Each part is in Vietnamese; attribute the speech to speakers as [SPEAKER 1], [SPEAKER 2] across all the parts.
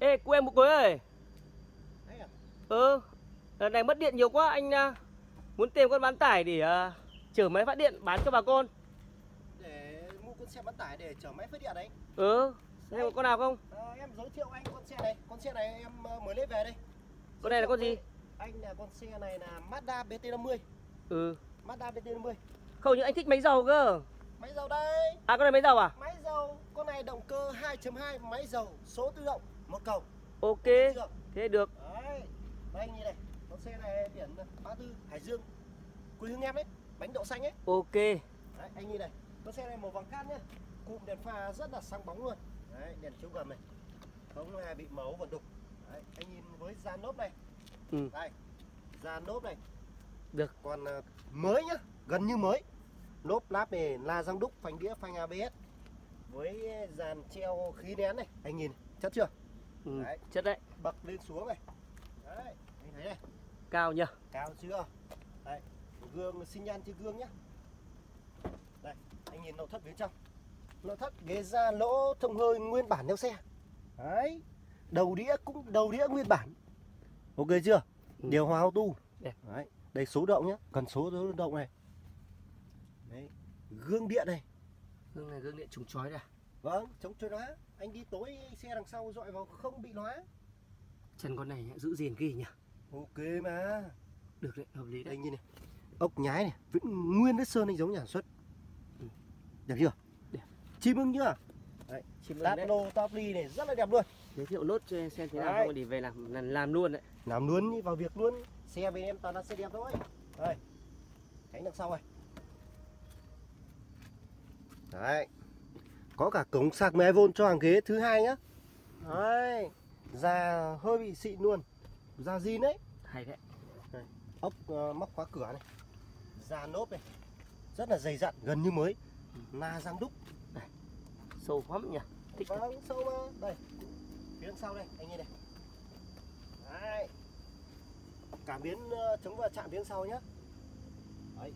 [SPEAKER 1] Ê, cô em một cuối ơi. Ừ, đợt này mất điện nhiều quá, anh à, muốn tìm con bán tải để à, chở máy phát điện bán cho bà con.
[SPEAKER 2] Để mua con xe bán tải để chở máy phát điện đấy.
[SPEAKER 1] Ừ, xem có con nào không?
[SPEAKER 2] À, em giới thiệu anh con xe này. Con xe này em ờ, mới lấy về đây.
[SPEAKER 1] Con này là con gì?
[SPEAKER 2] Anh là con xe này là Mazda BT50.
[SPEAKER 1] Ừ,
[SPEAKER 2] Mazda BT50.
[SPEAKER 1] không những anh thích máy dầu cơ.
[SPEAKER 2] Máy dầu đây.
[SPEAKER 1] À, con này máy dầu à?
[SPEAKER 2] Máy dầu. Con này động cơ 2.2 máy dầu số tự động một cầu.
[SPEAKER 1] Ok, thế được.
[SPEAKER 2] Đấy. Đây anh nhìn này. Con xe này biển 34 Hải Dương. Quê hương em đấy. Bánh đậu xanh ấy.
[SPEAKER 1] Ok,
[SPEAKER 2] Đấy, anh nhìn này, con xe này màu vàng cát nhá. Cụm đèn pha rất là sáng bóng luôn. Đấy, đèn chiếu gầm này. Không hề bị màu vần đục. Đấy, anh nhìn với dàn lốp này.
[SPEAKER 1] Ừ.
[SPEAKER 2] Đây. Dàn lốp này.
[SPEAKER 1] Được.
[SPEAKER 2] Còn à, mới nhá, gần như mới. Lốp láp này là răng đúc, phanh đĩa, phanh ABS. Với dàn treo khí nén này, anh nhìn chất chưa?
[SPEAKER 1] Ừ,
[SPEAKER 2] Đấy.
[SPEAKER 1] chất đấy,
[SPEAKER 2] Bậc lên xuống này. Đấy, anh thấy này,
[SPEAKER 1] cao nhá.
[SPEAKER 2] cao chưa? Đấy, gương xi nhan trên gương nhá. Đây, anh nhìn nội thất phía trong. Nội thất ghế da lỗ thông hơi nguyên bản theo xe. Đấy. Đầu đĩa cũng đầu đĩa nguyên bản. Ok chưa?
[SPEAKER 1] Ừ.
[SPEAKER 2] Điều hòa auto.
[SPEAKER 1] Đẹp.
[SPEAKER 2] Đấy, đây số động nhá, cần số số động này. Đấy, gương điện này.
[SPEAKER 1] Gương này gương điện trùng chói đây.
[SPEAKER 2] Vâng, chống trôi lóa. Anh đi tối xe đằng sau dọi vào không bị lóa.
[SPEAKER 1] Chân con này giữ gìn ghi nhỉ.
[SPEAKER 2] Ok mà.
[SPEAKER 1] Được đấy, hợp lý đấy.
[SPEAKER 2] Đây nhìn này. Ốc nhái này, vẫn nguyên vết sơn anh giống nhà sản xuất.
[SPEAKER 1] Ừ.
[SPEAKER 2] Đẹp chưa?
[SPEAKER 1] Đẹp.
[SPEAKER 2] Chim ưng chưa?
[SPEAKER 1] Chim ưng
[SPEAKER 2] Lát
[SPEAKER 1] đấy.
[SPEAKER 2] lô top ly này rất là đẹp luôn.
[SPEAKER 1] Giới thiệu nốt cho em xem thế nào
[SPEAKER 2] Đấy.
[SPEAKER 1] không thì về làm làm, làm luôn đấy.
[SPEAKER 2] Làm luôn đi vào việc luôn. Xe bên em toàn là xe đẹp thôi. Đây. Cánh đằng sau này. Đấy. Có cả cổng sạc 12V cho hàng ghế thứ hai nhá. Đấy. Da hơi bị xịn luôn. Da zin đấy.
[SPEAKER 1] Hay đấy.
[SPEAKER 2] ốc ờ, móc khóa cửa này da nốp này rất là dày dặn gần như mới na răng đúc
[SPEAKER 1] Sâu lắm nhỉ. Thích.
[SPEAKER 2] vâng sâu mà đây phía đằng sau đây anh nhìn này đấy cảm biến ờ, chống va chạm phía đằng sau nhá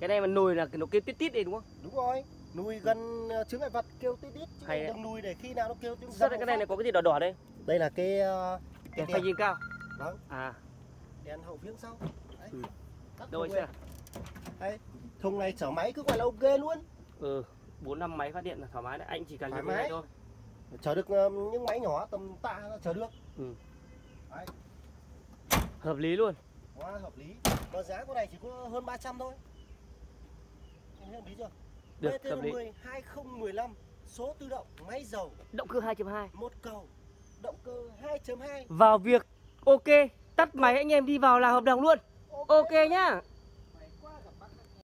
[SPEAKER 1] Cái này mà nồi là nó kêu tít tít đây đúng không?
[SPEAKER 2] đúng rồi nùi gần ờ, chướng ngại vật kêu tít tít chứ đừng nùi để khi nào nó kêu tiếng
[SPEAKER 1] Sao cái này này có cái gì đỏ đỏ đây?
[SPEAKER 2] đây là cái ờ, cái
[SPEAKER 1] phay nhìn cao.
[SPEAKER 2] vâng
[SPEAKER 1] À,
[SPEAKER 2] đèn hậu phía sau đấy.
[SPEAKER 1] Ừ. Đâu anh
[SPEAKER 2] thùng này.
[SPEAKER 1] xem.
[SPEAKER 2] đây thùng này chở máy cứ gọi là ok luôn
[SPEAKER 1] Ừ, 4 năm máy phát điện là thoải mái đấy. Anh chỉ cần
[SPEAKER 2] Thoải
[SPEAKER 1] này
[SPEAKER 2] mái.
[SPEAKER 1] thôi.
[SPEAKER 2] chở được ờ, những máy nhỏ tầm tạ là chở được
[SPEAKER 1] Ừ.
[SPEAKER 2] Đấy.
[SPEAKER 1] Hợp lý luôn.
[SPEAKER 2] Quá hợp lý. Mà giá của này chỉ có hơn 300 thôi. Em thấy hợp lý chưa?
[SPEAKER 1] Được, hợp lý.
[SPEAKER 2] BT10 2015 số tự động máy dầu
[SPEAKER 1] Động cơ 2.2.
[SPEAKER 2] một cầu động cơ 2.2
[SPEAKER 1] Vào việc ok, tắt máy anh em đi vào là hợp đồng luôn. Ok nhá.